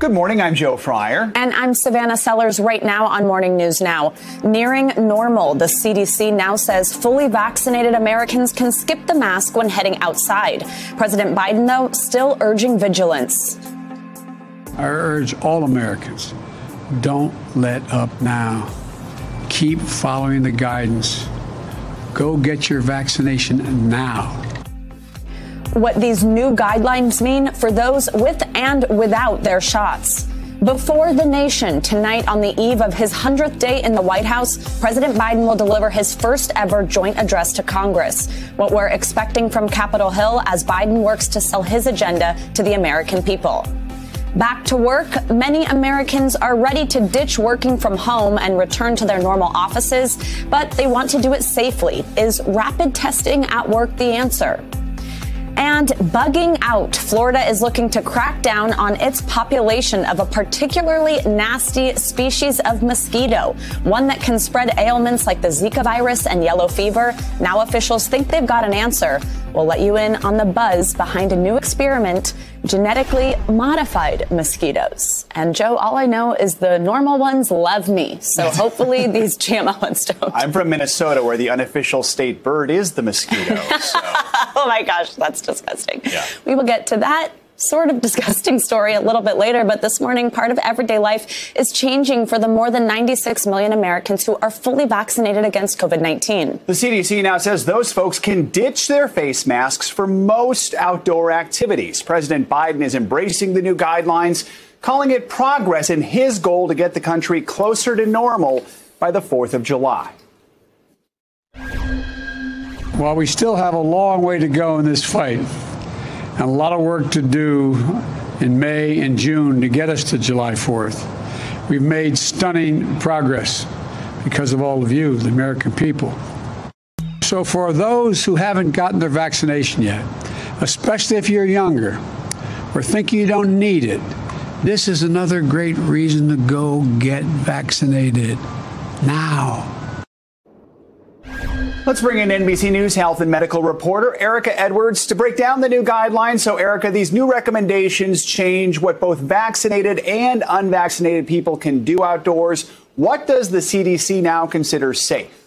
Good morning. I'm Joe Fryer. And I'm Savannah Sellers right now on Morning News Now. Nearing normal, the CDC now says fully vaccinated Americans can skip the mask when heading outside. President Biden, though, still urging vigilance. I urge all Americans don't let up now. Keep following the guidance. Go get your vaccination now what these new guidelines mean for those with and without their shots. Before the nation, tonight on the eve of his 100th day in the White House, President Biden will deliver his first ever joint address to Congress. What we're expecting from Capitol Hill as Biden works to sell his agenda to the American people. Back to work, many Americans are ready to ditch working from home and return to their normal offices, but they want to do it safely. Is rapid testing at work the answer? And bugging out, Florida is looking to crack down on its population of a particularly nasty species of mosquito, one that can spread ailments like the Zika virus and yellow fever. Now officials think they've got an answer. We'll let you in on the buzz behind a new experiment genetically modified mosquitoes. And Joe, all I know is the normal ones love me. So hopefully these GMO ones don't. I'm from Minnesota, where the unofficial state bird is the mosquito. So. oh my gosh, that's disgusting. Yeah. We will get to that sort of disgusting story a little bit later, but this morning, part of everyday life is changing for the more than 96 million Americans who are fully vaccinated against COVID 19. The CDC now says those folks can ditch their face masks for most outdoor activities. President Biden is embracing the new guidelines, calling it progress in his goal to get the country closer to normal by the 4th of July. While we still have a long way to go in this fight, and a lot of work to do in May and June to get us to July 4th. We've made stunning progress because of all of you, the American people. So, for those who haven't gotten their vaccination yet, especially if you're younger or think you don't need it, this is another great reason to go get vaccinated now. Let's bring in NBC News health and medical reporter Erika Edwards to break down the new guidelines. So, Erika, these new recommendations change what both vaccinated and unvaccinated people can do outdoors. What does the CDC now consider safe?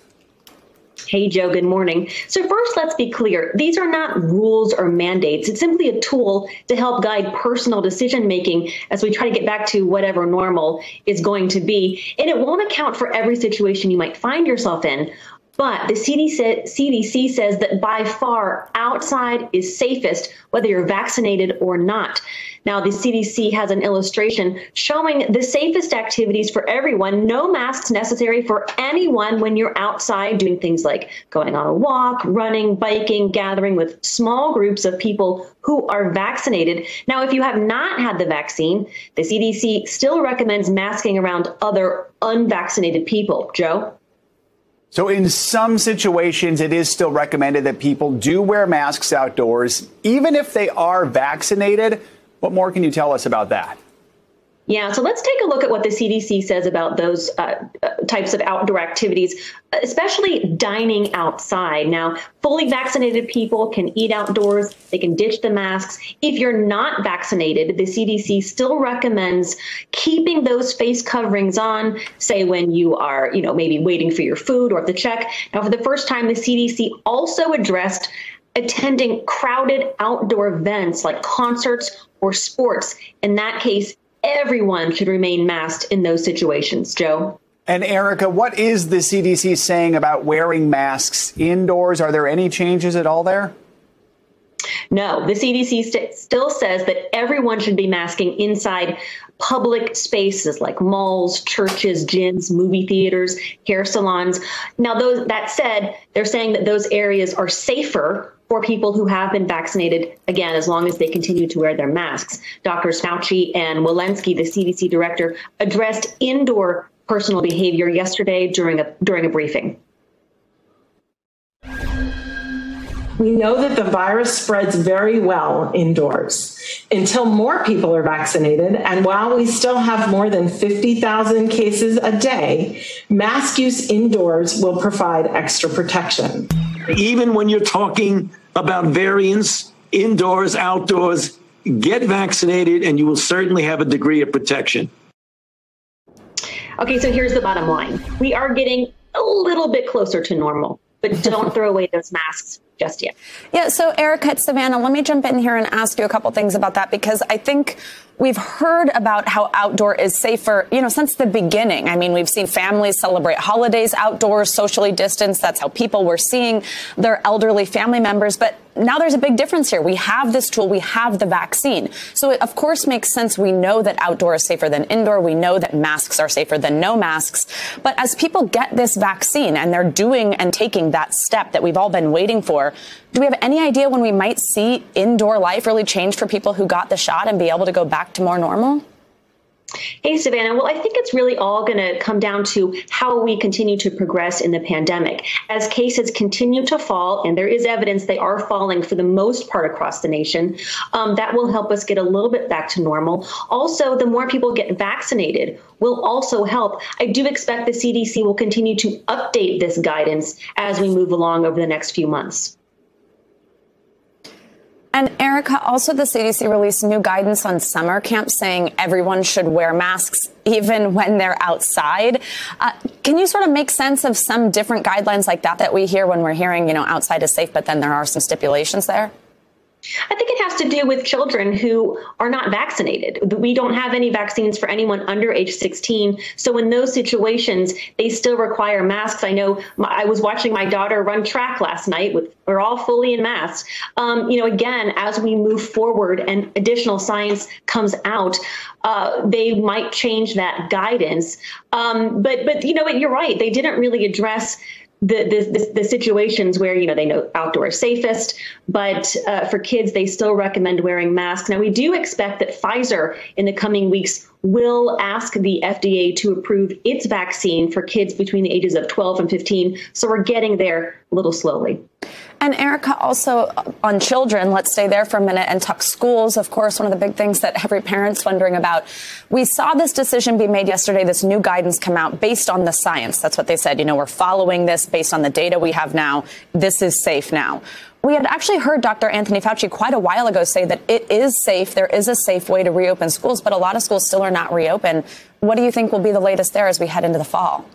Hey, Joe, good morning. So, first, let's be clear these are not rules or mandates. It's simply a tool to help guide personal decision making as we try to get back to whatever normal is going to be. And it won't account for every situation you might find yourself in. But the CDC, says that by far outside is safest, whether you're vaccinated or not. Now, the CDC has an illustration showing the safest activities for everyone. No masks necessary for anyone when you're outside doing things like going on a walk, running, biking, gathering with small groups of people who are vaccinated. Now, if you have not had the vaccine, the CDC still recommends masking around other unvaccinated people. Joe? So, in some situations, it is still recommended that people do wear masks outdoors, even if they are vaccinated. What more can you tell us about that? Yeah, so let's take a look at what the CDC says about those uh, uh, types of outdoor activities, especially dining outside. Now, fully vaccinated people can eat outdoors, they can ditch the masks. If you're not vaccinated, the CDC still recommends keeping those face coverings on, say when you are, you know, maybe waiting for your food or the check. Now, for the first time, the CDC also addressed attending crowded outdoor events like concerts or sports. In that case, everyone should remain masked in those situations. Joe? And Erika, what is the CDC saying about wearing masks indoors? Are there any changes at all there? No, the CDC st- still says that everyone should be masking inside public spaces like malls, churches, gyms, movie theaters, hair salons. Now, those that said, they're saying that those areas are safer for people who have been vaccinated, again, as long as they continue to wear their masks. Doctors Fauci and Walensky, the CDC director, addressed indoor personal behavior yesterday during a during a briefing. We know that the virus spreads very well indoors until more people are vaccinated. And while we still have more than 50,000 cases a day, mask use indoors will provide extra protection. Even when you're talking about variants indoors, outdoors, get vaccinated and you will certainly have a degree of protection. Okay, so here's the bottom line. We are getting a little bit closer to normal, but don't throw away those masks just yet. Yeah, so Erika at Savannah, let me jump in here and ask you a couple things about that because I think we've heard about how outdoor is safer, you know, since the beginning. I mean, we've seen families celebrate holidays outdoors, socially distanced. That's how people were seeing their elderly family members. But now there's a big difference here. We have this tool, we have the vaccine. So it, of course, makes sense. We know that outdoor is safer than indoor. We know that masks are safer than no masks. But as people get this vaccine and they're doing and taking that step that we've all been waiting for, do we have any idea when we might see indoor life really change for people who got the shot and be able to go back to more normal? Hey, Savannah. Well, I think it's really all going to come down to how we continue to progress in the pandemic. As cases continue to fall, and there is evidence they are falling for the most part across the nation, um, that will help us get a little bit back to normal. Also, the more people get vaccinated will also help. I do expect the CDC will continue to update this guidance as we move along over the next few months. And Erika, also the CDC released new guidance on summer camp saying everyone should wear masks even when they're outside. Uh, can you sort of make sense of some different guidelines like that that we hear when we're hearing, you know, outside is safe, but then there are some stipulations there? I think it has to do with children who are not vaccinated. We don't have any vaccines for anyone under age 16. So in those situations, they still require masks. I know my, I was watching my daughter run track last night with we're all fully in masks. Um, you know, again, as we move forward and additional science comes out, uh, they might change that guidance. Um, but but you know, you're right. They didn't really address the, the, the, situations where you know they know outdoor is safest, but uh, for kids they still recommend wearing masks. Now we do expect that Pfizer in the coming weeks will ask the FDA to approve its vaccine for kids between the ages of 12 and 15. So we're getting there a little slowly. And Erika, also on children, let's stay there for a minute and talk schools. Of course, one of the big things that every parent's wondering about. We saw this decision be made yesterday, this new guidance come out based on the science. That's what they said. You know, we're following this based on the data we have now. This is safe now. We had actually heard Dr. Anthony Fauci quite a while ago say that it is safe. There is a safe way to reopen schools, but a lot of schools still are not reopened. What do you think will be the latest there as we head into the fall?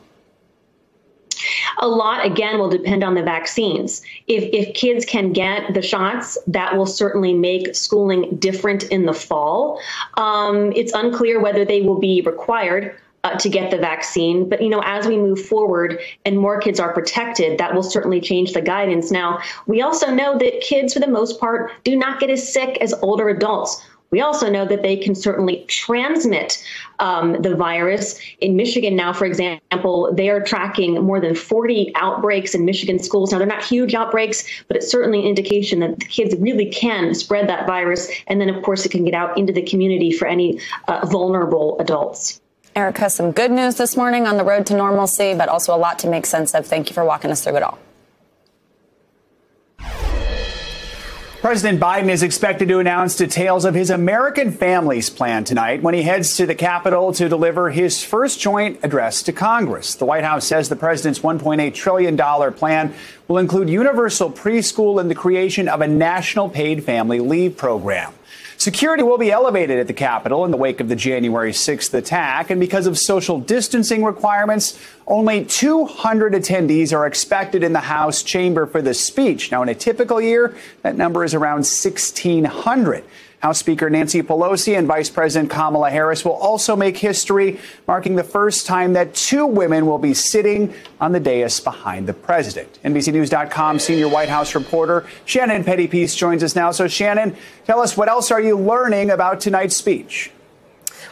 A lot, again, will depend on the vaccines. If, if kids can get the shots, that will certainly make schooling different in the fall. Um, it's unclear whether they will be required. Uh, to get the vaccine. But, you know, as we move forward and more kids are protected, that will certainly change the guidance. Now, we also know that kids, for the most part, do not get as sick as older adults. We also know that they can certainly transmit um, the virus. In Michigan now, for example, they are tracking more than 40 outbreaks in Michigan schools. Now, they're not huge outbreaks, but it's certainly an indication that the kids really can spread that virus. And then, of course, it can get out into the community for any uh, vulnerable adults. Erika, some good news this morning on the road to normalcy, but also a lot to make sense of. Thank you for walking us through it all. President Biden is expected to announce details of his American Families Plan tonight when he heads to the Capitol to deliver his first joint address to Congress. The White House says the president's $1.8 trillion plan will include universal preschool and the creation of a national paid family leave program. Security will be elevated at the Capitol in the wake of the January 6th attack, and because of social distancing requirements, only 200 attendees are expected in the House chamber for the speech. Now, in a typical year, that number is around 1,600. House Speaker Nancy Pelosi and Vice President Kamala Harris will also make history, marking the first time that two women will be sitting on the dais behind the president. NBCNews.com senior White House reporter Shannon Pettypiece joins us now. So, Shannon, tell us what else are you learning about tonight's speech?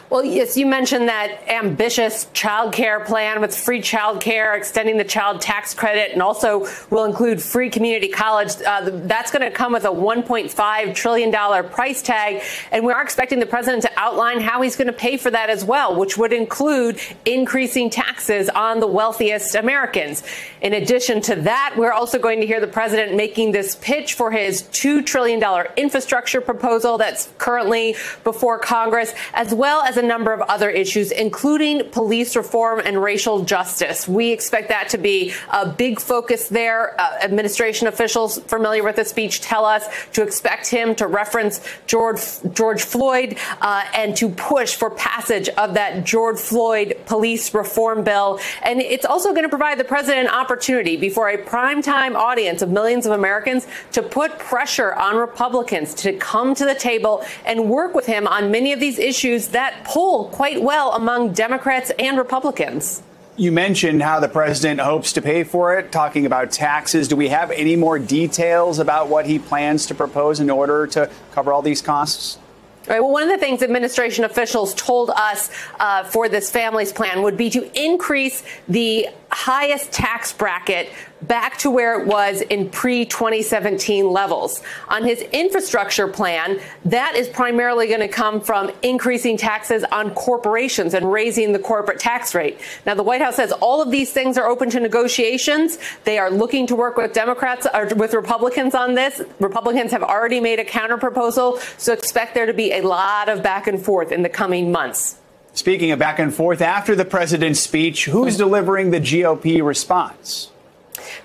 Well, yes, you mentioned that ambitious child care plan with free child care, extending the child tax credit, and also will include free community college. Uh, that's going to come with a $1.5 trillion price tag. And we are expecting the president to outline how he's going to pay for that as well, which would include increasing taxes on the wealthiest Americans. In addition to that, we're also going to hear the president making this pitch for his $2 trillion infrastructure proposal that's currently before Congress, as well as a number of other issues, including police reform and racial justice. We expect that to be a big focus there. Uh, administration officials familiar with the speech tell us to expect him to reference George, George Floyd uh, and to push for passage of that George Floyd police reform bill. And it's also going to provide the president an opportunity before a primetime audience of millions of Americans to put pressure on Republicans to come to the table and work with him on many of these issues that poll quite well among Democrats and Republicans. You mentioned how the president hopes to pay for it, talking about taxes. Do we have any more details about what he plans to propose in order to cover all these costs? Right. Well, one of the things administration officials told us uh, for this family's plan would be to increase the highest tax bracket back to where it was in pre 2017 levels. On his infrastructure plan, that is primarily going to come from increasing taxes on corporations and raising the corporate tax rate. Now, the White House says all of these things are open to negotiations. They are looking to work with Democrats or with Republicans on this. Republicans have already made a counterproposal, so expect there to be a lot of back and forth in the coming months. Speaking of back and forth, after the president's speech, who's delivering the GOP response?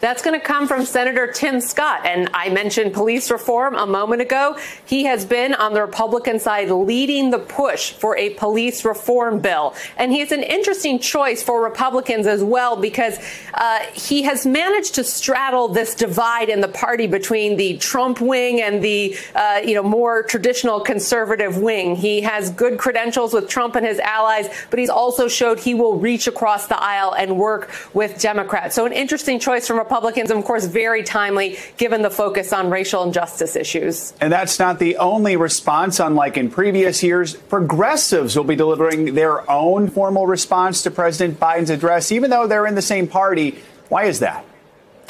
That's going to come from Senator Tim Scott. And I mentioned police reform a moment ago. He has been on the Republican side leading the push for a police reform bill. And he's an interesting choice for Republicans as well because uh, he has managed to straddle this divide in the party between the Trump wing and the uh, you know more traditional conservative wing. He has good credentials with Trump and his allies, but he's also showed he will reach across the aisle and work with Democrats. So an interesting choice from Republicans, of course, very timely given the focus on racial injustice issues. And that's not the only response. Unlike in previous years, progressives will be delivering their own formal response to President Biden's address, even though they're in the same party. Why is that?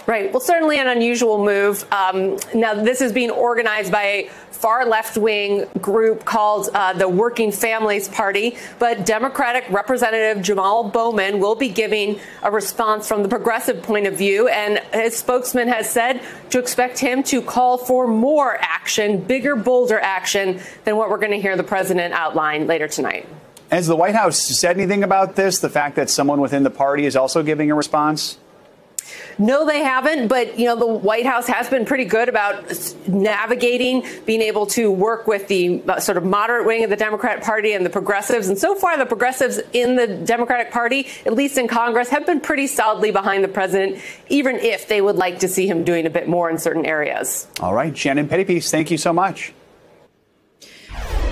Right. Well, certainly an unusual move. Um, now, this is being organized by far left wing group called uh, the Working Families Party. But Democratic Representative Jamal Bowman will be giving a response from the progressive point of view. And his spokesman has said to expect him to call for more action, bigger, bolder action than what we're going to hear the president outline later tonight. Has the White House said anything about this? The fact that someone within the party is also giving a response? No, they haven't. But, you know, the White House has been pretty good about navigating, being able to work with the uh, sort of moderate wing of the Democratic Party and the progressives. And so far, the progressives in the Democratic Party, at least in Congress, have been pretty solidly behind the president, even if they would like to see him doing a bit more in certain areas. All right. Shannon Pettypiece, thank you so much.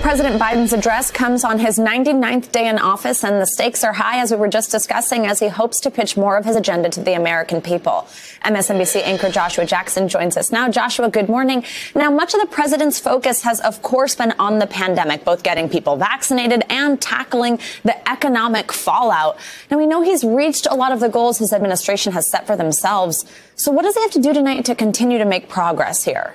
President Biden's address comes on his 99th day in office, and the stakes are high, as we were just discussing, as he hopes to pitch more of his agenda to the American people. MSNBC anchor Joshua Jackson joins us now. Joshua, good morning. Now, much of the president's focus has, of course, been on the pandemic, both getting people vaccinated and tackling the economic fallout. Now, we know he's reached a lot of the goals his administration has set for themselves. So, what does he have to do tonight to continue to make progress here?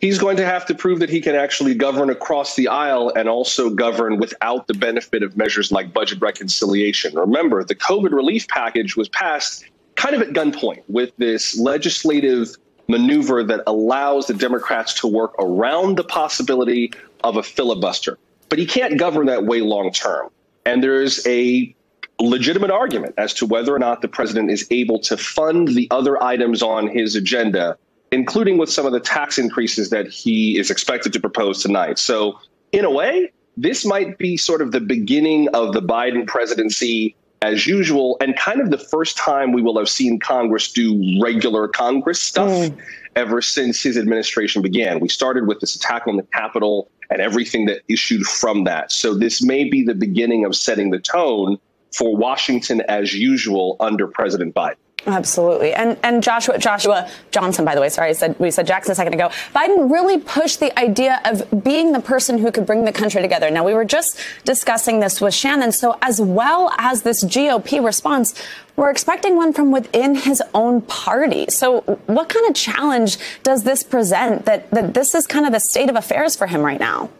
He's going to have to prove that he can actually govern across the aisle and also govern without the benefit of measures like budget reconciliation. Remember, the COVID relief package was passed kind of at gunpoint with this legislative maneuver that allows the Democrats to work around the possibility of a filibuster. But he can't govern that way long term. And there's a legitimate argument as to whether or not the president is able to fund the other items on his agenda including with some of the tax increases that he is expected to propose tonight. So, in a way, this might be sort of the beginning of the Biden presidency as usual, and kind of the first time we will have seen Congress do regular Congress stuff mm. ever since his administration began. We started with this attack on the Capitol and everything that issued from that. So, this may be the beginning of setting the tone for Washington as usual under President Biden. Absolutely. And and Joshua Joshua Johnson, by the way, sorry, I said we said Jackson a second ago. Biden really pushed the idea of being the person who could bring the country together. Now we were just discussing this with Shannon. So as well as this GOP response, we're expecting one from within his own party. So what kind of challenge does this present that, that this is kind of the state of affairs for him right now?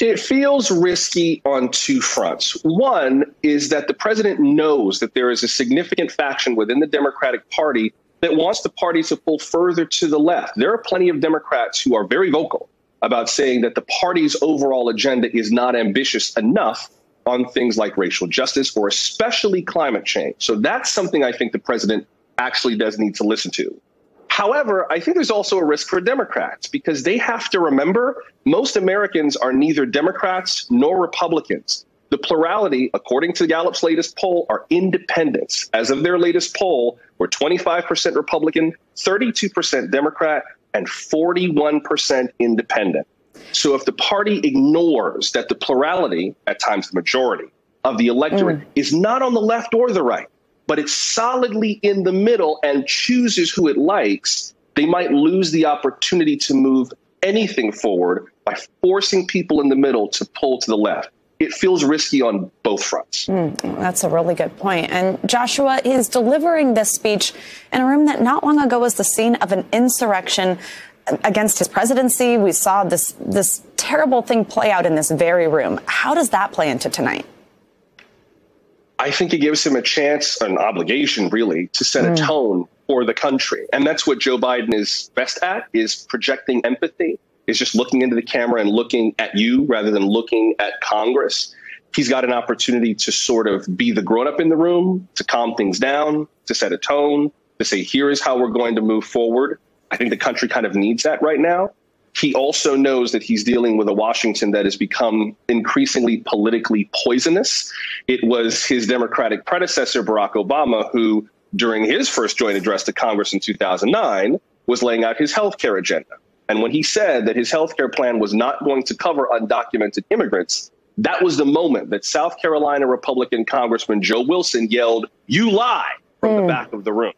It feels risky on two fronts. One is that the president knows that there is a significant faction within the Democratic Party that wants the party to pull further to the left. There are plenty of Democrats who are very vocal about saying that the party's overall agenda is not ambitious enough on things like racial justice or especially climate change. So that's something I think the president actually does need to listen to. However, I think there's also a risk for Democrats because they have to remember most Americans are neither Democrats nor Republicans. The plurality, according to Gallup's latest poll, are independents. As of their latest poll, we're 25% Republican, 32% Democrat, and 41% independent. So if the party ignores that the plurality, at times the majority, of the electorate mm. is not on the left or the right, but it's solidly in the middle and chooses who it likes, they might lose the opportunity to move anything forward by forcing people in the middle to pull to the left. It feels risky on both fronts. Mm, that's a really good point. And Joshua is delivering this speech in a room that not long ago was the scene of an insurrection against his presidency. We saw this this terrible thing play out in this very room. How does that play into tonight? I think it gives him a chance, an obligation really, to set mm. a tone for the country. And that's what Joe Biden is best at is projecting empathy, is just looking into the camera and looking at you rather than looking at Congress. He's got an opportunity to sort of be the grown up in the room, to calm things down, to set a tone, to say, here is how we're going to move forward. I think the country kind of needs that right now. He also knows that he's dealing with a Washington that has become increasingly politically poisonous. It was his Democratic predecessor, Barack Obama, who, during his first joint address to Congress in 2009, was laying out his health care agenda. And when he said that his health care plan was not going to cover undocumented immigrants, that was the moment that South Carolina Republican Congressman Joe Wilson yelled, You lie, from mm. the back of the room.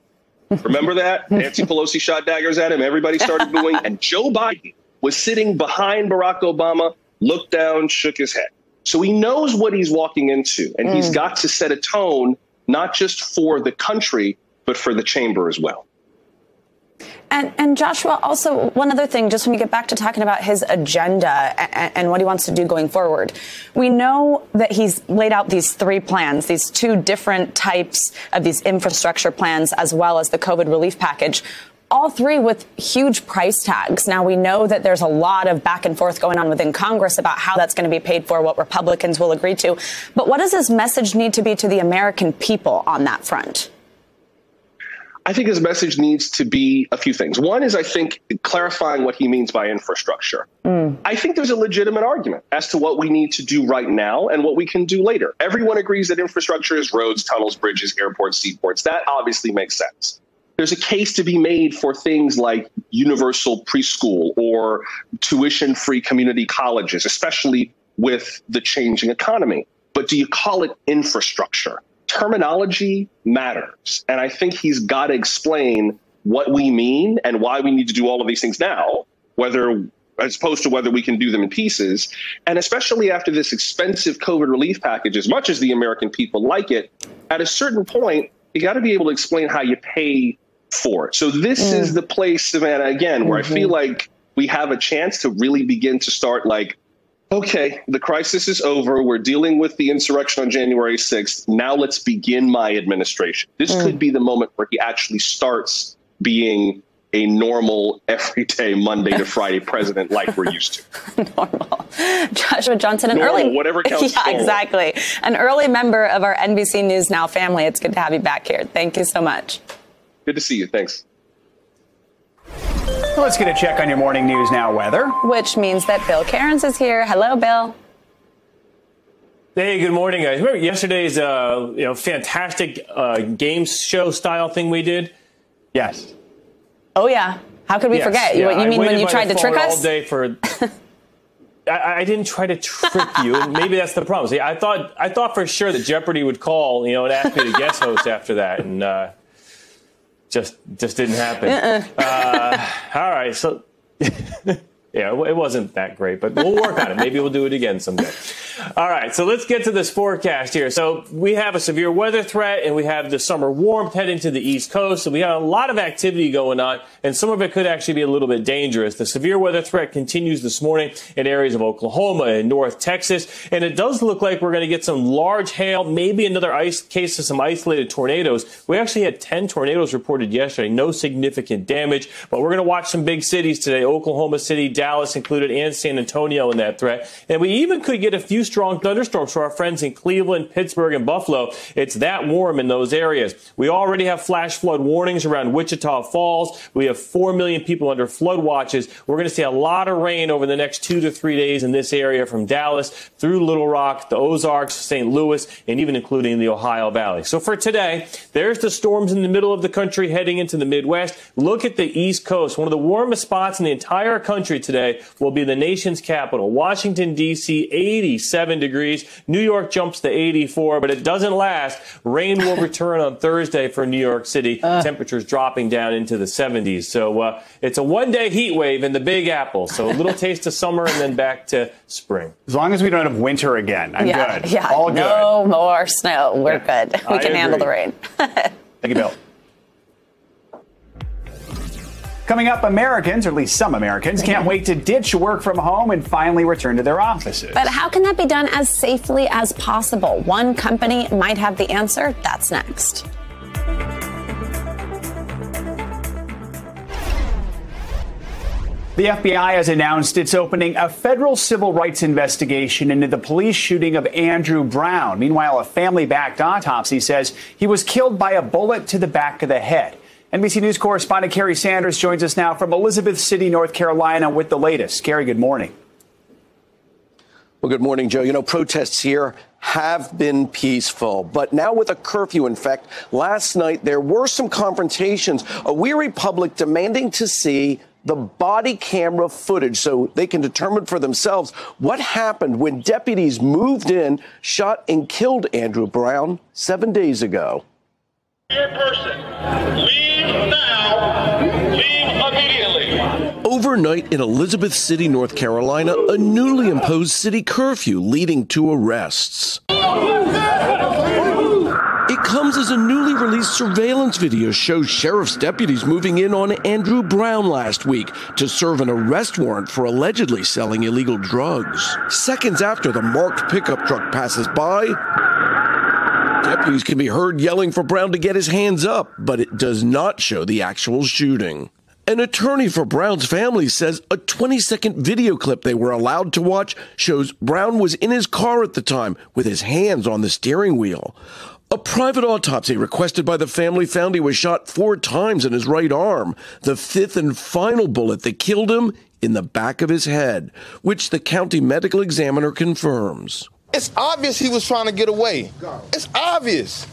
Remember that? Nancy Pelosi shot daggers at him. Everybody started booing. And Joe Biden was sitting behind Barack Obama, looked down, shook his head. So he knows what he's walking into, and mm. he's got to set a tone, not just for the country, but for the chamber as well. And, and, Joshua, also one other thing, just when we get back to talking about his agenda and, and, what he wants to do going forward, we know that he's laid out these three plans, these two different types of these infrastructure plans, as well as the COVID relief package all three with huge price tags. Now, we know that there's a lot of back and forth going on within Congress about how that's going to be paid for, what Republicans will agree to. But what does this message need to be to the American people on that front? I think his message needs to be a few things. One is, I think, clarifying what he means by infrastructure. Mm. I think there's a legitimate argument as to what we need to do right now and what we can do later. Everyone agrees that infrastructure is roads, tunnels, bridges, airports, seaports. That obviously makes sense there's a case to be made for things like universal preschool or tuition free community colleges, especially with the changing economy. But do you call it infrastructure? Terminology matters. And I think he's got to explain what we mean and why we need to do all of these things now, whether as opposed to whether we can do them in pieces. And especially after this expensive COVID relief package, as much as the American people like it, at a certain point, you got to be able to explain how you pay for. So this mm. is the place, Savannah, again, where mm-hmm. I feel like we have a chance to really begin to start like, okay, the crisis is over. We're dealing with the insurrection on January 6th. Now let's begin my administration. This mm. could be the moment where he actually starts being a normal, everyday Monday to Friday president like we're used to. normal. Joshua Johnson, an normal, early whatever counts. Yeah, exactly. An early member of our NBC News Now family. It's good to have you back here. Thank you so much. Good to see you. Thanks. Let's get a check on your morning news now weather. Which means that Bill Karins is here. Hello, Bill. Hey, good morning, guys. Remember yesterday's uh, you know fantastic uh, game show style thing we did? Yes. Oh yeah. How could we yes, forget? Yeah. You, you mean when you tried to trick us? All day for. I, I, didn't try to trick you. Maybe that's the problem. See, I thought I thought for sure that Jeopardy would call, you know, and ask me to guest host after that, and uh, just just didn't happen. Uh-uh. Uh, all right, so yeah, it wasn't that great, but we'll work on it. Maybe we'll do it again someday. All right, so let's get to this forecast here. So we have a severe weather threat and we have the summer warmth heading to the East Coast. So we have a lot of activity going on and some of it could actually be a little bit dangerous. The severe weather threat continues this morning in areas of Oklahoma and North Texas. And it does look like we're going to get some large hail, maybe another ice case of some isolated tornadoes. We actually had 10 tornadoes reported yesterday, no significant damage, but we're going to watch some big cities today. Oklahoma City, Dallas included, and San Antonio in that threat. And we even could get a few strong thunderstorms for our friends in Cleveland, Pittsburgh, and Buffalo. It's that warm in those areas. We already have flash flood warnings around Wichita Falls. We have 4 million people under flood watches. We're going to see a lot of rain over the next two to three days in this area from Dallas through Little Rock, the Ozarks, St. Louis, and even including the Ohio Valley. So for today, there's the storms in the middle of the country heading into the Midwest. Look at the East Coast. One of the warmest spots in the entire country today will be the nation's capital, Washington, D.C., 87 degrees. New York jumps to 84, but it doesn't last. Rain will return on Thursday for New York City. Uh. Temperatures dropping down into the 70s. So uh, it's a one day heat wave in the Big Apple. So a little taste of summer and then back to spring. As long as we don't have winter again, I'm yeah, good. Yeah, All good. No more snow. We're yeah, good. We I can agree. handle the rain. Thank you, Bill. Coming up, Americans, or at least some Americans, can't wait to ditch work from home and finally return to their offices. But how can that be done as safely as possible? One company might have the answer. That's next. The FBI has announced it's opening a federal civil rights investigation into the police shooting of Andrew Brown. Meanwhile, a family backed autopsy says he was killed by a bullet to the back of the head. NBC News correspondent Kerry Sanders joins us now from Elizabeth City, North Carolina, with the latest. Kerry, good morning. Well, good morning, Joe. You know, protests here have been peaceful. But now, with a curfew in fact, last night there were some confrontations, a weary public demanding to see the body camera footage so they can determine for themselves what happened when deputies moved in, shot, and killed Andrew Brown seven days ago. Your person, leave Overnight in Elizabeth City, North Carolina, a newly imposed city curfew leading to arrests. It comes as a newly released surveillance video shows sheriff's deputies moving in on Andrew Brown last week to serve an arrest warrant for allegedly selling illegal drugs. Seconds after the marked pickup truck passes by, Deputies can be heard yelling for Brown to get his hands up, but it does not show the actual shooting. An attorney for Brown's family says a 20 second video clip they were allowed to watch shows Brown was in his car at the time with his hands on the steering wheel. A private autopsy requested by the family found he was shot four times in his right arm, the fifth and final bullet that killed him in the back of his head, which the county medical examiner confirms. It's obvious he was trying to get away. It's obvious.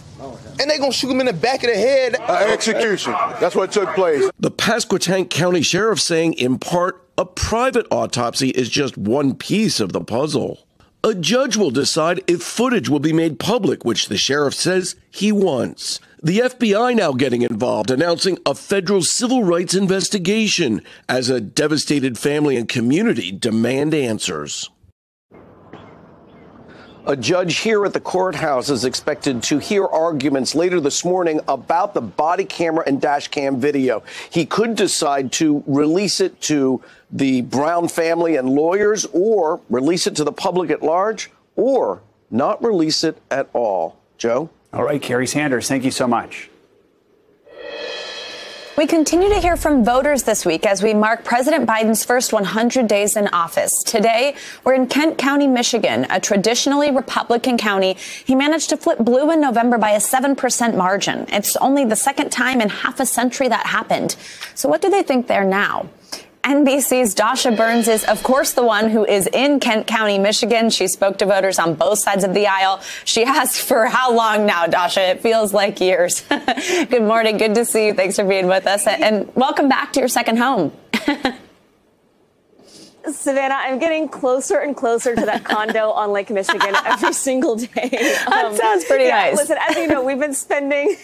And they're going to shoot him in the back of the head. Uh, execution. That's what took place. The Pasquotank County Sheriff saying, in part, a private autopsy is just one piece of the puzzle. A judge will decide if footage will be made public, which the sheriff says he wants. The FBI now getting involved, announcing a federal civil rights investigation as a devastated family and community demand answers. A judge here at the courthouse is expected to hear arguments later this morning about the body camera and dash cam video. He could decide to release it to the Brown family and lawyers or release it to the public at large or not release it at all. Joe? All right, Kerry Sanders, thank you so much. We continue to hear from voters this week as we mark President Biden's first 100 days in office. Today, we're in Kent County, Michigan, a traditionally Republican county. He managed to flip blue in November by a 7% margin. It's only the second time in half a century that happened. So what do they think there now? NBC's Dasha Burns is, of course, the one who is in Kent County, Michigan. She spoke to voters on both sides of the aisle. She asked for how long now, Dasha? It feels like years. Good morning. Good to see you. Thanks for being with us. And welcome back to your second home. Savannah, I'm getting closer and closer to that condo on Lake Michigan every single day. Um, that sounds pretty yeah, nice. Listen, as you know, we've been spending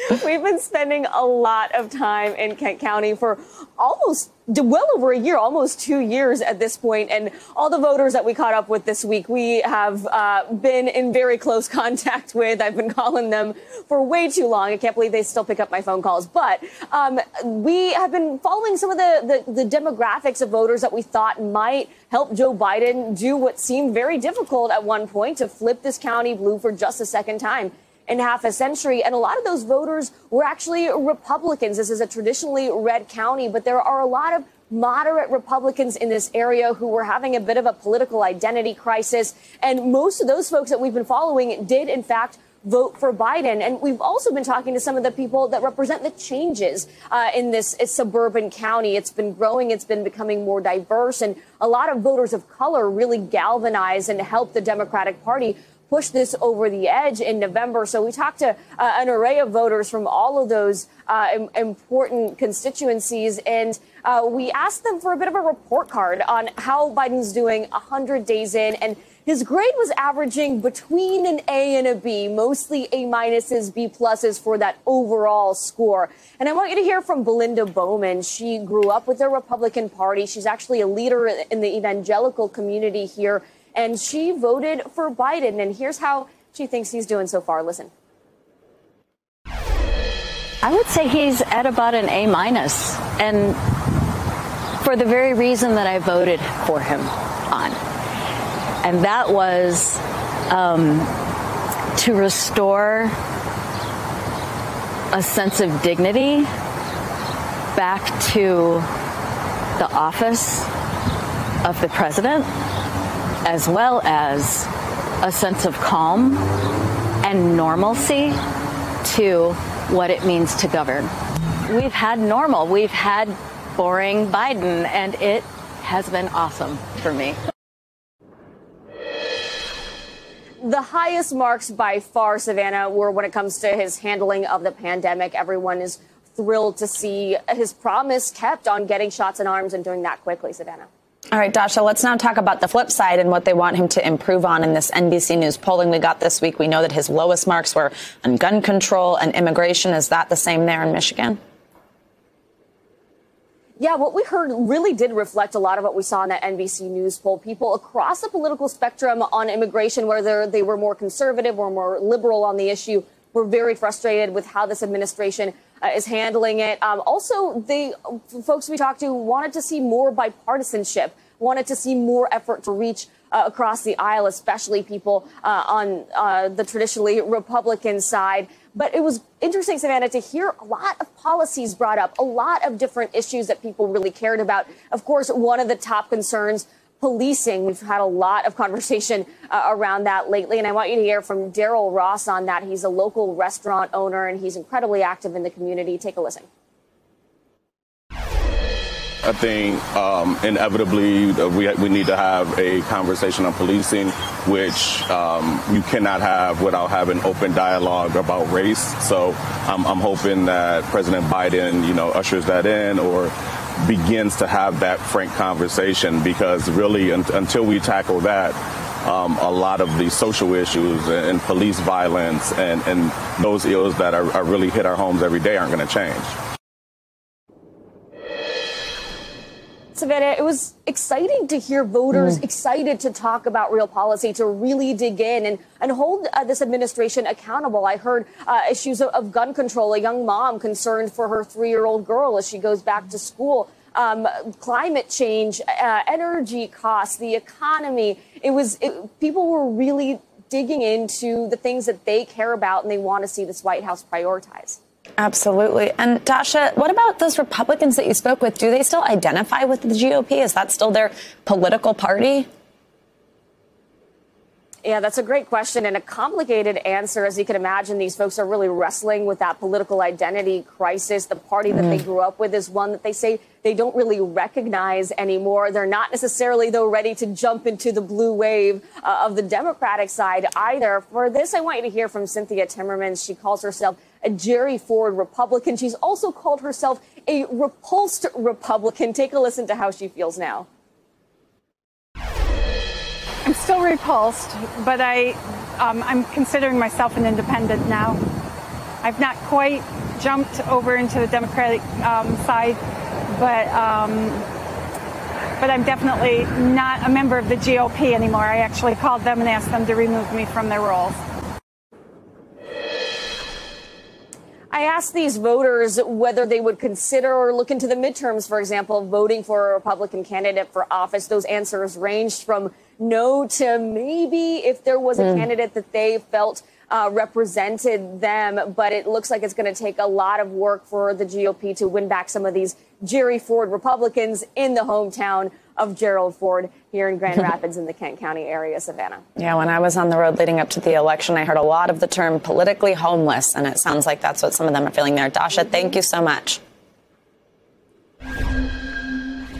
We've been spending a lot of time in Kent County for almost well over a year, almost two years at this point. And all the voters that we caught up with this week, we have uh, been in very close contact with. I've been calling them for way too long. I can't believe they still pick up my phone calls. But um, we have been following some of the, the, the demographics of voters that we thought might help Joe Biden do what seemed very difficult at one point to flip this county blue for just a second time in half a century. And a lot of those voters were actually Republicans. This is a traditionally red county, but there are a lot of moderate Republicans in this area who were having a bit of a political identity crisis. And most of those folks that we've been following did, in fact, vote for Biden. And we've also been talking to some of the people that represent the changes uh, in this suburban county. It's been growing, it's been becoming more diverse, and a lot of voters of color really galvanized and helped the Democratic Party push this over the edge in November. So we talked to uh, an array of voters from all of those uh, important constituencies, and uh, we asked them for a bit of a report card on how Biden's doing 100 days in. And his grade was averaging between an A and a B, mostly A minuses, B pluses for that overall score. And I want you to hear from Belinda Bowman. She grew up with the Republican Party. She's actually a leader in the evangelical community here and she voted for Biden. And here's how she thinks he's doing so far. Listen. I would say he's at about an A minus, and for the very reason that I voted for him on, and that was um, to restore a sense of dignity back to the office of the president as well as a sense of calm and normalcy to what it means to govern. We've had normal, we've had boring Biden, and it has been awesome for me. The highest marks by far, Savannah, were when it comes to his handling of the pandemic. Everyone is thrilled to see his promise kept on getting shots in arms and doing that quickly, Savannah. All right, Dasha, let's now talk about the flip side and what they want him to improve on in this NBC News polling we got this week. We know that his lowest marks were on gun control and immigration. Is that the same there in Michigan? Yeah, what we heard really did reflect a lot of what we saw in that NBC News poll. People across the political spectrum on immigration, whether they were more conservative or more liberal on the issue, were very frustrated with how this administration uh, is handling it. Um, also, the folks we talked to wanted to see more bipartisanship, wanted to see more effort to reach uh, across the aisle, especially people uh, on uh, the traditionally Republican side. But it was interesting, Savannah, to hear a lot of policies brought up, a lot of different issues that people really cared about. Of course, one of the top concerns policing. We've had a lot of conversation uh, around that lately, and I want you to hear from Daryl Ross on that. He's a local restaurant owner, and he's incredibly active in the community. Take a listen. I think um, inevitably uh, we, we need to have a conversation on policing, which um, you cannot have without having open dialogue about race. So I'm, I'm hoping that President Biden, you know, ushers that in or begins to have that frank conversation because really un- until we tackle that, um, a lot of the social issues and, police violence and, and those ills that are, are really hit our homes every day aren't going to change. Savannah, it was exciting to hear voters mm. excited to talk about real policy, to really dig in and, and hold uh, this administration accountable. I heard uh, issues of, of, gun control, a young mom concerned for her three year old girl as she goes back to school. Um, climate change, uh, energy costs, the economy. It was it, people were really digging into the things that they care about and they want to see this White House prioritize. Absolutely. And Dasha, what about those Republicans that you spoke with? Do they still identify with the GOP? Is that still their political party? Yeah, that's a great question and a complicated answer. As you can imagine, these folks are really wrestling with that political identity crisis. The party that mm. they grew up with is one that they say they don't really recognize anymore. They're not necessarily, though, ready to jump into the blue wave uh, of the Democratic side either. For this, I want you to hear from Cynthia Timmermans. She calls herself a Jerry Ford Republican. She's also called herself a repulsed Republican. Take a listen to how she feels now. I'm still repulsed, but I, um, I'm considering myself an independent now. I've not quite jumped over into the Democratic um, side, but um, but I'm definitely not a member of the GOP anymore. I actually called them and asked them to remove me from their rolls. I asked these voters whether they would consider or look into the midterms, for example, voting for a Republican candidate for office. Those answers ranged from no to maybe if there was a mm. candidate that they felt uh, represented them. But it looks like it's going to take a lot of work for the GOP to win back some of these Jerry Ford Republicans in the hometown of Gerald Ford here in Grand Rapids in the Kent County area, Savannah. Yeah, when I was on the road leading up to the election, I heard a lot of the term politically homeless, and it sounds like that's what some of them are feeling there. Dasha, thank you so much.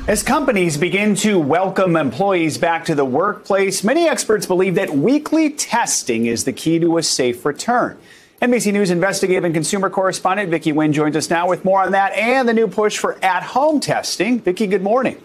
As companies begin to welcome employees back to the workplace, many experts believe that weekly testing is the key to a safe return. NBC News investigative and consumer correspondent Vicky Nguyen joins us now with more on that and the new push for at-home testing. Vicky, good morning.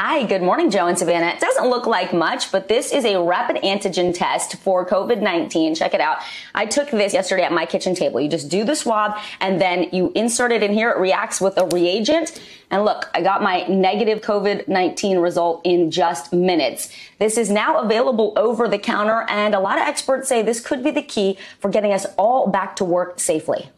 Hi, good morning, Joe and Savannah. It doesn't look like much, but this is a rapid antigen test for COVID-19. Check it out. I took this yesterday at my kitchen table. You just do the swab and then you insert it in here. It reacts with a reagent. And look, I got my negative COVID-19 result in just minutes. This is now available over the counter and a lot of experts say this could be the key for getting us all back to work safely.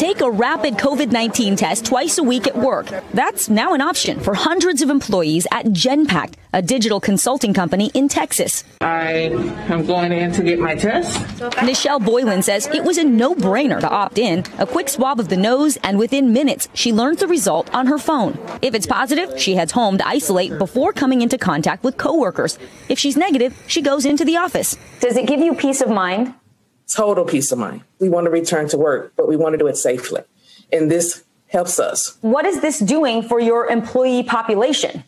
Take a rapid COVID 19 test twice a week at work. That's now an option for hundreds of employees at Genpact, a digital consulting company in Texas. I am going in to get my test. Nichelle Boylan says it was a no brainer to opt in. A quick swab of the nose, and within minutes, she learns the result on her phone. If it's positive, she heads home to isolate before coming into contact with coworkers. If she's negative, she goes into the office. Does it give you peace of mind? Total peace of mind. We want to return to work, but we want to do it safely. And this helps us. What is this doing for your employee population?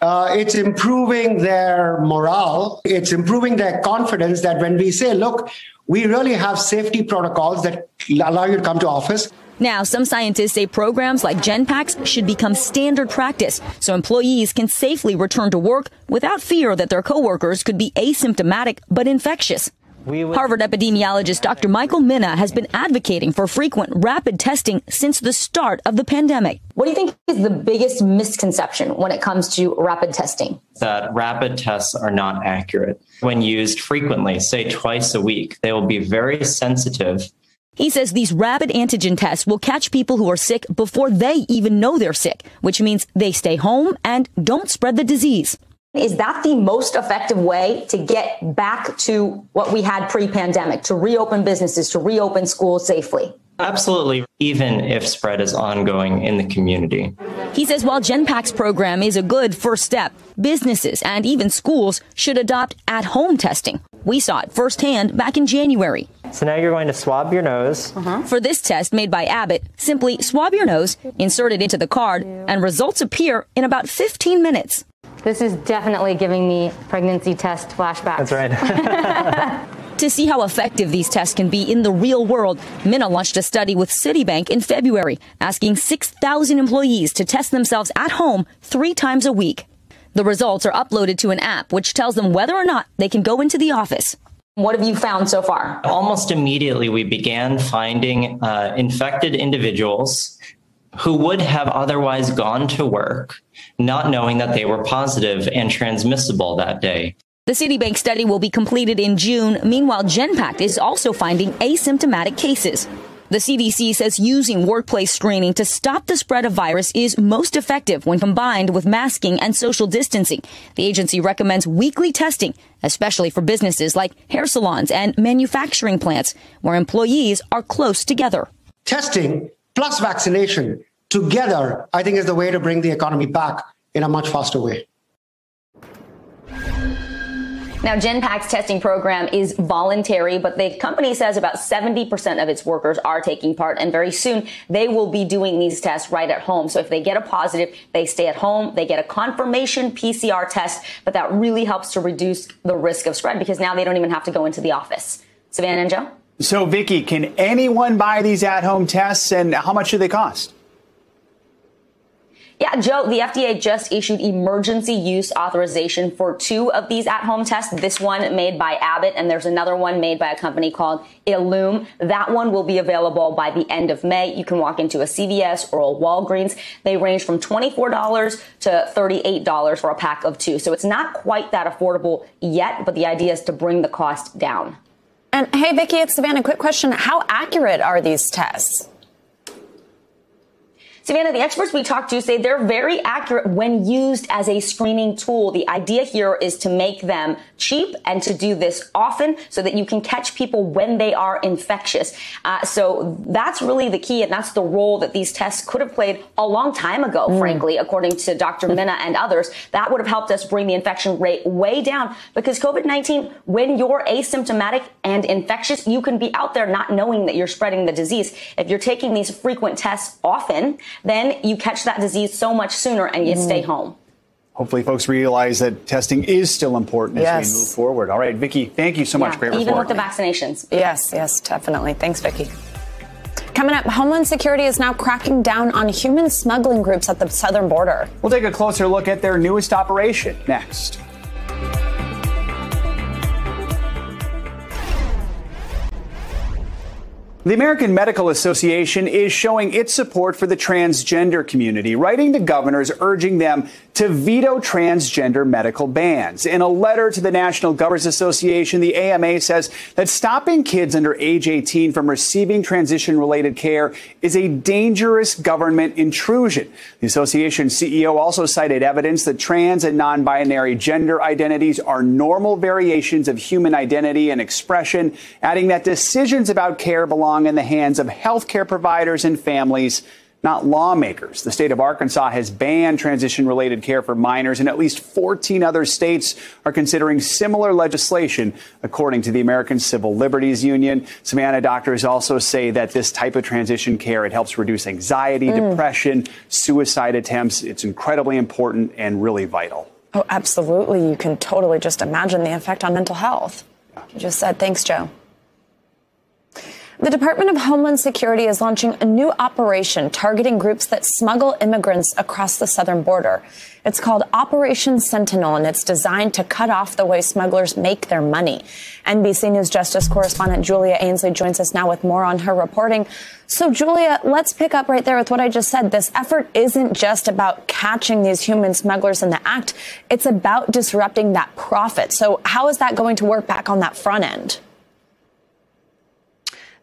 Uh, it's improving their morale. It's improving their confidence that when we say, look, we really have safety protocols that allow you to come to office. Now, some scientists say programs like Genpact's should become standard practice so employees can safely return to work without fear that their coworkers could be asymptomatic but infectious. Harvard epidemiologist Dr. Michael Mina has been advocating for frequent rapid testing since the start of the pandemic. What do you think is the biggest misconception when it comes to rapid testing? That rapid tests are not accurate. When used frequently, say twice a week, they will be very sensitive he says these rapid antigen tests will catch people who are sick before they even know they're sick, which means they stay home and don't spread the disease. Is that the most effective way to get back to what we had pre pandemic, to reopen businesses, to reopen schools safely? Absolutely, even if spread is ongoing in the community. He says while Genpact's program is a good first step, businesses and even schools should adopt at home testing. We saw it firsthand back in January. So now you're going to swab your nose. Uh-huh. For this test made by Abbott, simply swab your nose, insert it into the card, and results appear in about 15 minutes. This is definitely giving me pregnancy test flashbacks. That's right. to see how effective these tests can be in the real world, Mina launched a study with Citibank in February, asking 6,000 employees to test themselves at home three times a week. The results are uploaded to an app which tells them whether or not they can go into the office. What have you found so far? Almost immediately, we began finding uh, infected individuals who would have otherwise gone to work not knowing that they were positive and transmissible that day. The Citibank study will be completed in June. Meanwhile, Genpact is also finding asymptomatic cases. The CDC says using workplace screening to stop the spread of virus is most effective when combined with masking and social distancing. The agency recommends weekly testing, especially for businesses like hair salons and manufacturing plants, where employees are close together. Testing plus vaccination together, I think is the way to bring the economy back in a much faster way. Now, Genpact's testing program is voluntary, but the company says about 70% of its workers are taking part, and very soon they will be doing these tests right at home. So if they get a positive, they stay at home, they get a confirmation PCR test, but that really helps to reduce the risk of spread because now they don't even have to go into the office. Savannah and Joe? So, Vicky, can anyone buy these at home tests, and how much do they cost? Yeah, Joe, the FDA just issued emergency use authorization for two of these at home tests. This one made by Abbott, and there's another one made by a company called Ellume. That one will be available by the end of May. You can walk into a CVS or a Walgreens. They range from $24 to $38 for a pack of two. So it's not quite that affordable yet, but the idea is to bring the cost down. And hey, Vicky, it's Savannah. Quick question. How accurate are these tests? Savannah, the experts we talked to say they're very accurate when used as a screening tool. The idea here is to make them cheap and to do this often so that you can catch people when they are infectious. Uh, so that's really the key, and that's the role that these tests could have played a long time ago, mm. frankly, according to Dr. Mina and others. That would have helped us bring the infection rate way down because COVID-19, when you're asymptomatic and infectious, you can be out there not knowing that you're spreading the disease. If you're taking these frequent tests often, then you catch that disease so much sooner and you mm. stay home. Hopefully, folks realize that testing is still important yes. as we move forward. All right, Vicky, thank you so much. Yeah, Great even report. with the vaccinations. Yes, yes, definitely. Thanks, Vicky. Coming up, Homeland Security is now cracking down on human smuggling groups at the southern border. We'll take a closer look at their newest operation next. The American Medical Association is showing its support for the transgender community, writing to governors urging them to veto transgender medical bans. In a letter to the National Governors Association, the AMA says that stopping kids under age 18 from receiving transition related care is a dangerous government intrusion. The association CEO also cited evidence that trans and non binary gender identities are normal variations of human identity and expression, adding that decisions about care belong belong in the hands of healthcare providers and families, not lawmakers. The state of Arkansas has banned transition related care for minors, and at least 14 other states are considering similar legislation, according to the American Civil Liberties Union. Savannah doctors also say that this type of transition care it helps reduce anxiety, mm. depression, suicide attempts. It's incredibly important and really vital. Oh, absolutely. You can totally just imagine the effect on mental health. You just said, thanks, Joe. The Department of Homeland Security is launching a new operation targeting groups that smuggle immigrants across the southern border. It's called Operation Sentinel, and it's designed to cut off the way smugglers make their money. NBC News Justice correspondent Julia Ainsley joins us now with more on her reporting. So, Julia, let's pick up right there with what I just said. This effort isn't just about catching these human smugglers in the act, it's about disrupting that profit. So, how is that going to work back on that front end?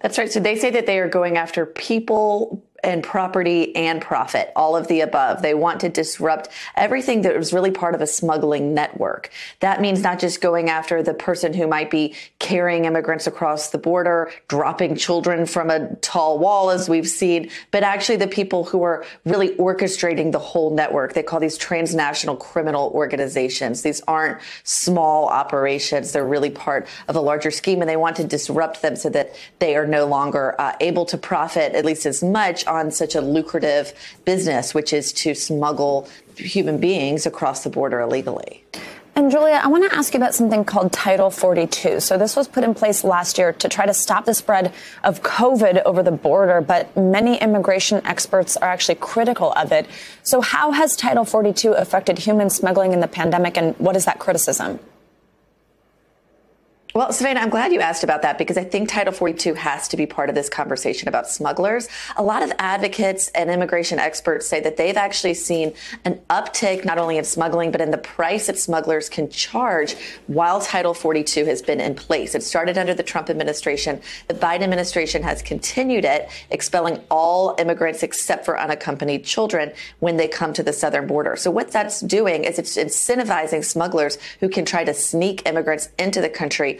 That's right. So they say that they are going after people and property and profit, all of the above. They want to disrupt everything that was really part of a smuggling network. That means not just going after the person who might be carrying immigrants across the border, dropping children from a tall wall, as we've seen, but actually the people who are really orchestrating the whole network. They call these transnational criminal organizations. These aren't small operations. They're really part of a larger scheme, and they want to disrupt them so that they are no longer uh, able to profit at least as much on such a lucrative business, which is to smuggle human beings across the border illegally. And Julia, I want to ask you about something called Title 42. So this was put in place last year to try to stop the spread of COVID over the border, but many immigration experts are actually critical of it. So how has Title 42 affected human smuggling in the pandemic and what is that criticism? Well, Savannah, I'm glad you asked about that because I think Title 42 has to be part of this conversation about smugglers. A lot of advocates and immigration experts say that they've actually seen an uptick not only in smuggling, but in the price that smugglers can charge while Title 42 has been in place. It started under the Trump administration. The Biden administration has continued it, expelling all immigrants except for unaccompanied children when they come to the southern border. So what that's doing is it's incentivizing smugglers who can try to sneak immigrants into the country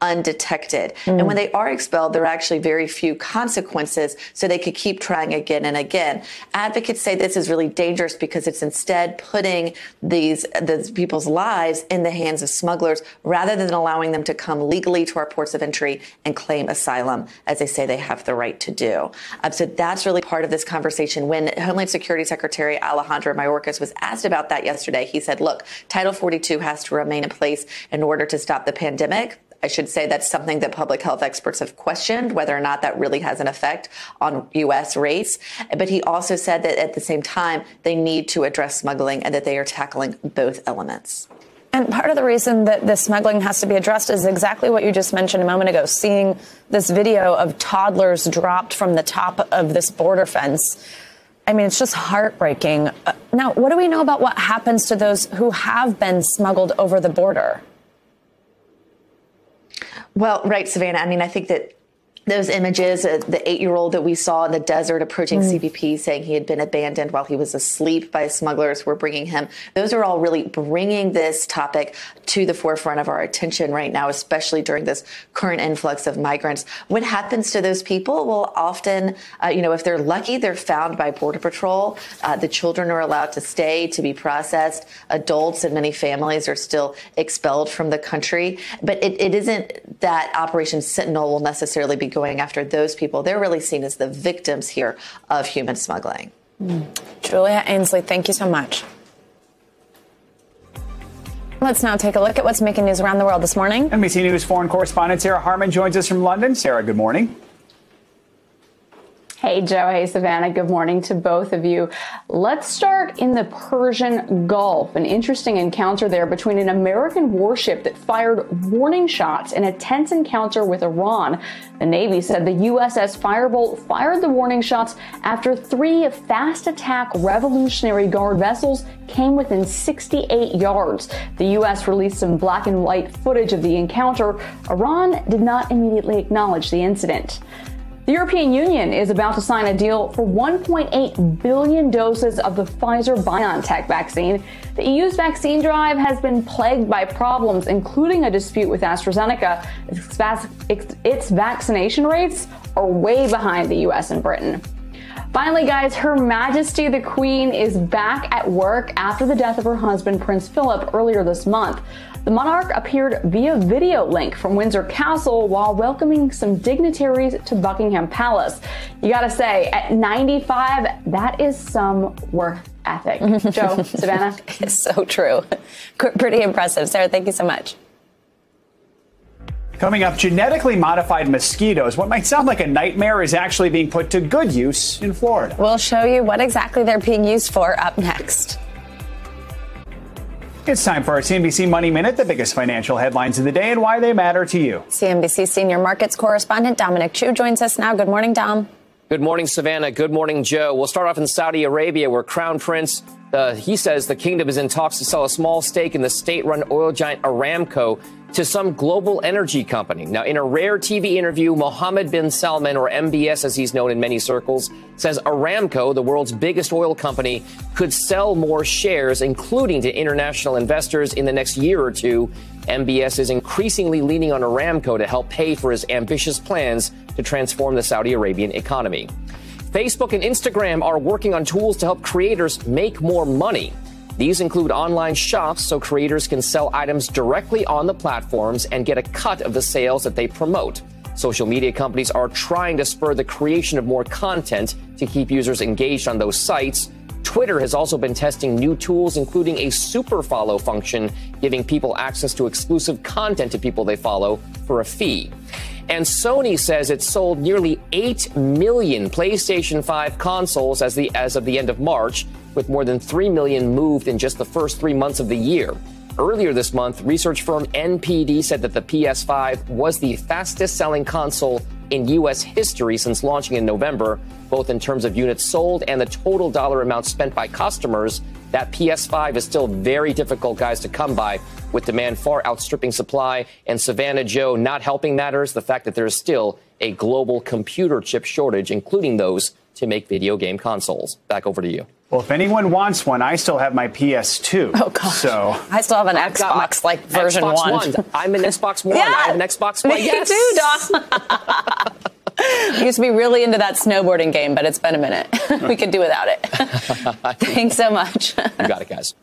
undetected. Mm. And when they are expelled, there are actually very few consequences, so they could keep trying again and again. Advocates say this is really dangerous because it's instead putting these, these people's lives in the hands of smugglers rather than allowing them to come legally to our ports of entry and claim asylum, as they say they have the right to do. Um, so that's really part of this conversation. When Homeland Security Secretary Alejandro Mayorkas was asked about that yesterday, he said, look, Title 42 has to remain in place in order to stop the pandemic. I should say that's something that public health experts have questioned whether or not that really has an effect on U.S. rates. But he also said that at the same time, they need to address smuggling and that they are tackling both elements. And part of the reason that this smuggling has to be addressed is exactly what you just mentioned a moment ago seeing this video of toddlers dropped from the top of this border fence. I mean, it's just heartbreaking. Uh, now, what do we know about what happens to those who have been smuggled over the border? Well, right, Savannah. I mean, I think that those images, uh, the eight year old that we saw in the desert approaching mm. CBP saying he had been abandoned while he was asleep by smugglers were bringing him. Those are all really bringing this topic to the forefront of our attention right now, especially during this current influx of migrants. What happens to those people? Well, often, uh, you know, if they're lucky, they're found by Border Patrol. Uh, the children are allowed to stay to be processed. Adults and many families are still expelled from the country. But it, it isn't that Operation Sentinel will necessarily be going after those people. They're really seen as the victims here of human smuggling. Mm. Julia Ainsley, thank you so much. Let's now take a look at what's making news around the world this morning. NBC News foreign correspondent Sarah Harmon joins us from London. Sarah, good morning. Hey, Joe. Hey, Savannah. Good morning to both of you. Let's start in the Persian Gulf. An interesting encounter there between an American warship that fired warning shots in a tense encounter with Iran. The Navy said the USS Firebolt fired the warning shots after three fast attack Revolutionary Guard vessels came within 68 yards. The U.S. released some black and white footage of the encounter. Iran did not immediately acknowledge the incident. The European Union is about to sign a deal for 1.8 billion doses of the Pfizer BioNTech vaccine. The EU's vaccine drive has been plagued by problems, including a dispute with AstraZeneca. Its vaccination rates are way behind the US and Britain. Finally, guys, Her Majesty the Queen is back at work after the death of her husband, Prince Philip, earlier this month. The monarch appeared via video link from Windsor Castle while welcoming some dignitaries to Buckingham Palace. You gotta say, at 95, that is some work ethic. Joe, Savannah? It's so true. Pretty impressive. Sarah, thank you so much. Coming up, genetically modified mosquitoes. What might sound like a nightmare is actually being put to good use in Florida. We'll show you what exactly they're being used for up next. It's time for our CNBC Money Minute, the biggest financial headlines of the day and why they matter to you. CNBC senior markets correspondent Dominic Chu joins us now. Good morning, Dom. Good morning, Savannah. Good morning, Joe. We'll start off in Saudi Arabia, where Crown Prince, uh, he says the kingdom is in talks to sell a small stake in the state-run oil giant Aramco to some global energy company. Now, in a rare TV interview, Mohammed bin Salman, or MBS as he's known in many circles, says Aramco, the world's biggest oil company, could sell more shares, including to international investors in the next year or two. MBS is increasingly leaning on Aramco to help pay for his ambitious plans to transform the Saudi Arabian economy. Facebook and Instagram are working on tools to help creators make more money. These include online shops so creators can sell items directly on the platforms and get a cut of the sales that they promote. Social media companies are trying to spur the creation of more content to keep users engaged on those sites. Twitter has also been testing new tools, including a super follow function, giving people access to exclusive content to people they follow for a fee. And Sony says it sold nearly 8 million PlayStation 5 consoles as, the, as of the end of March, with more than 3 million moved in just the first three months of the year. Earlier this month, research firm NPD said that the PS5 was the fastest selling console in U.S. history since launching in November, both in terms of units sold and the total dollar amount spent by customers. That PS5 is still very difficult, guys, to come by, with demand far outstripping supply. And Savannah Joe not helping matters the fact that there is still a global computer chip shortage, including those to make video game consoles. Back over to you. Well, if anyone wants one, I still have my PS2. Oh God! So I still have an I've Xbox, like version Xbox one. one. I'm an Xbox One. yeah. I have an Xbox One. Me yes. too, Dom. I used to be really into that snowboarding game, but it's been a minute. we could do without it. Thanks so much. you got it, guys.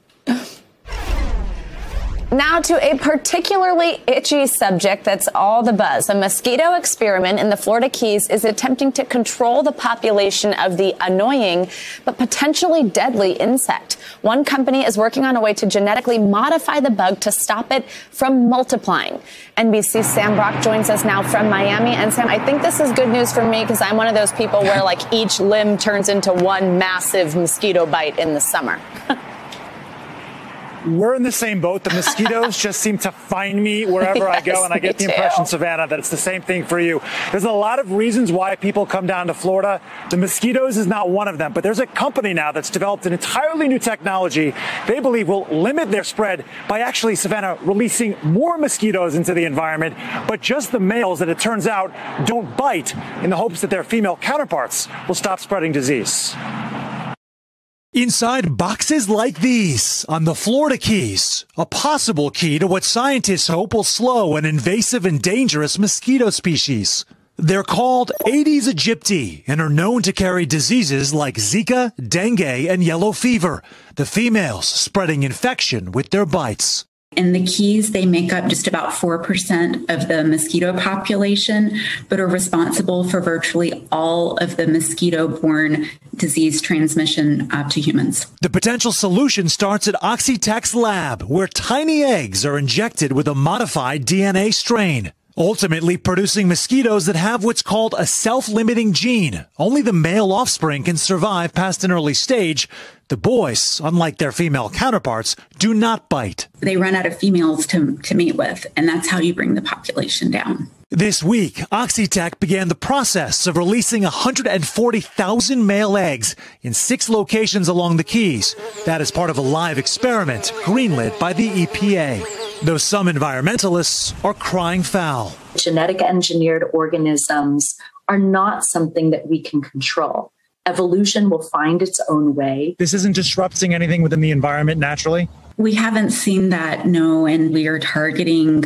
Now to a particularly itchy subject that's all the buzz. A mosquito experiment in the Florida Keys is attempting to control the population of the annoying but potentially deadly insect. One company is working on a way to genetically modify the bug to stop it from multiplying. NBC's Sam Brock joins us now from Miami. And Sam, I think this is good news for me because I'm one of those people where like each limb turns into one massive mosquito bite in the summer. we're in the same boat. The mosquitoes just seem to find me wherever yes, I go, and I get the impression, Savannah, that it's the same thing for you. There's a lot of reasons why people come down to Florida. The mosquitoes is not one of them, but there's a company now that's developed an entirely new technology they believe will limit their spread by actually, Savannah, releasing more mosquitoes into the environment, but just the males that it turns out don't bite in the hopes that their female counterparts will stop spreading disease. Inside boxes like these on the Florida Keys, a possible key to what scientists hope will slow an invasive and dangerous mosquito species. They're called Aedes aegypti and are known to carry diseases like Zika, dengue, and yellow fever, the females spreading infection with their bites. In the Keys, they make up just about 4% of the mosquito population, but are responsible for virtually all of the mosquito borne disease transmission uh, to humans. The potential solution starts at Oxitec's lab, where tiny eggs are injected with a modified DNA strain ultimately producing mosquitoes that have what's called a self-limiting gene. Only the male offspring can survive past an early stage. The boys, unlike their female counterparts, do not bite. They run out of females to, to mate with, and that's how you bring the population down. This week, Oxitec began the process of releasing 140,000 male eggs in six locations along the Keys. That is part of a live experiment greenlit by the EPA though some environmentalists are crying foul. Genetic engineered organisms are not something that we can control. Evolution will find its own way. This isn't disrupting anything within the environment naturally? We haven't seen that, no, and we are targeting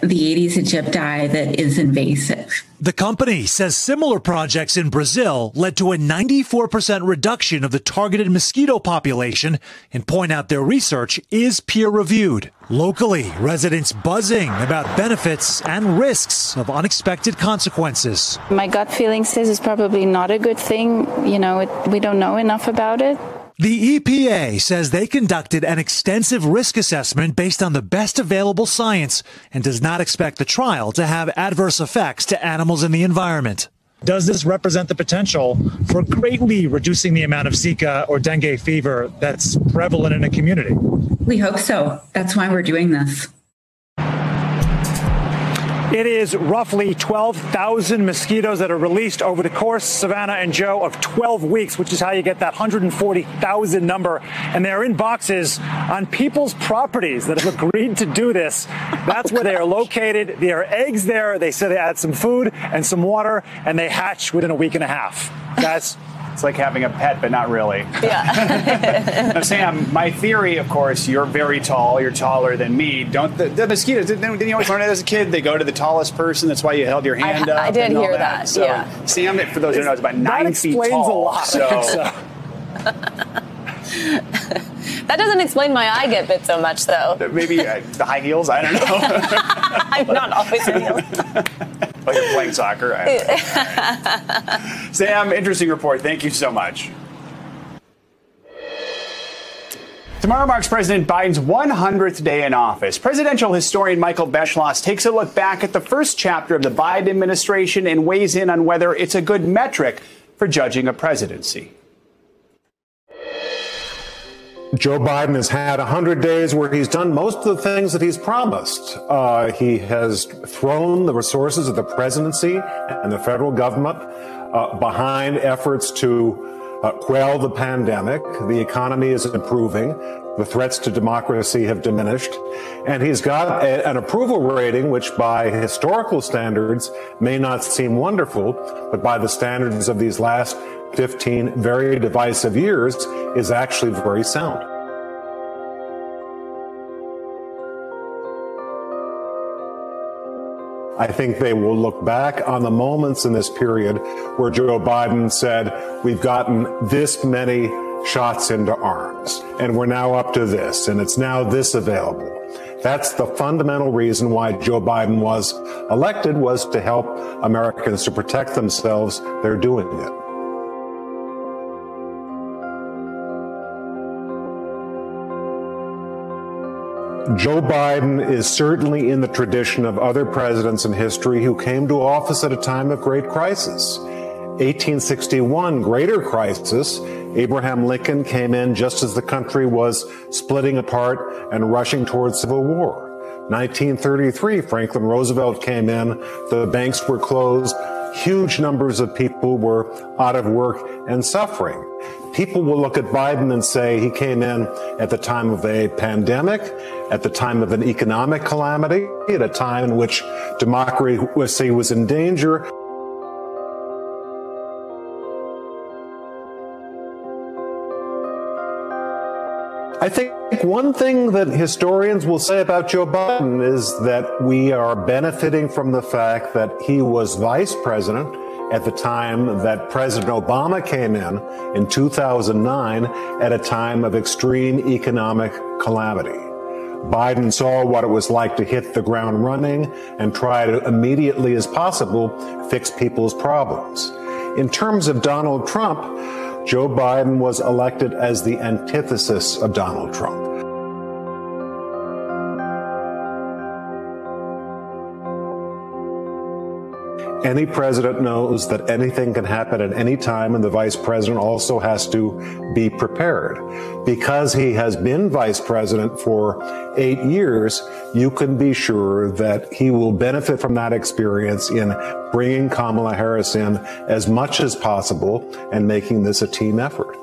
the Aedes aegypti that is invasive. The company says similar projects in Brazil led to a 94% reduction of the targeted mosquito population and point out their research is peer reviewed. Locally, residents buzzing about benefits and risks of unexpected consequences. My gut feeling says it's probably not a good thing. You know, it, we don't know enough about it. The EPA says they conducted an extensive risk assessment based on the best available science and does not expect the trial to have adverse effects to animals in the environment. Does this represent the potential for greatly reducing the amount of Zika or dengue fever that's prevalent in a community? We hope so. That's why we're doing this. It is roughly 12,000 mosquitoes that are released over the course, Savannah and Joe, of 12 weeks, which is how you get that 140,000 number. And they're in boxes on people's properties that have agreed to do this. That's where they are located. There are eggs there. They say they add some food and some water, and they hatch within a week and a half. Guys. It's like having a pet, but not really. Yeah. Sam, my theory, of course, you're very tall. You're taller than me. Don't the, the mosquitoes? Didn't, you always learn it as a kid? They go to the tallest person. That's why you held your hand I, up. I did hear that. that. So, yeah. Sam, for those who don't know, is about nine feet tall. explains a lot. So. that doesn't explain my eye get bit so much, though. Maybe uh, the high heels. I don't know. I'm not always in heels. Oh, you're playing soccer. Sam, interesting report. Thank you so much. Tomorrow marks President Biden's 100th day in office. Presidential historian Michael Beschloss takes a look back at the first chapter of the Biden administration and weighs in on whether it's a good metric for judging a presidency. Joe Biden has had 100 days where he's done most of the things that he's promised. Uh, he has thrown the resources of the presidency and the federal government uh, behind efforts to uh, quell the pandemic. The economy is improving. The threats to democracy have diminished. And he's got a, an approval rating, which by historical standards may not seem wonderful, but by the standards of these last 15 very divisive years is actually very sound. I think they will look back on the moments in this period where Joe Biden said, we've gotten this many shots into arms and we're now up to this and it's now this available. That's the fundamental reason why Joe Biden was elected was to help Americans to protect themselves. They're doing it. Joe Biden is certainly in the tradition of other presidents in history who came to office at a time of great crisis. 1861, greater crisis. Abraham Lincoln came in just as the country was splitting apart and rushing towards civil war. 1933, Franklin Roosevelt came in. The banks were closed. Huge numbers of people were out of work and suffering. People will look at Biden and say he came in at the time of a pandemic, at the time of an economic calamity, at a time in which democracy was in danger. I think one thing that historians will say about Joe Biden is that we are benefiting from the fact that he was vice president at the time that President Obama came in in 2009 at a time of extreme economic calamity. Biden saw what it was like to hit the ground running and try to immediately as possible fix people's problems. In terms of Donald Trump, Joe Biden was elected as the antithesis of Donald Trump. Any president knows that anything can happen at any time, and the vice president also has to be prepared. Because he has been vice president for eight years, you can be sure that he will benefit from that experience in bringing Kamala Harris in as much as possible and making this a team effort.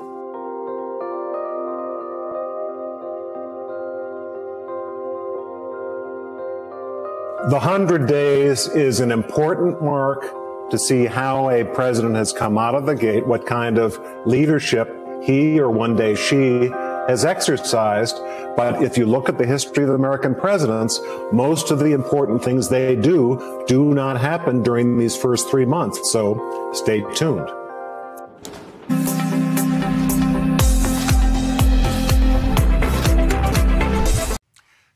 The 100 days is an important mark to see how a president has come out of the gate, what kind of leadership he or one day she has exercised. But if you look at the history of American presidents, most of the important things they do do not happen during these first three months. So stay tuned.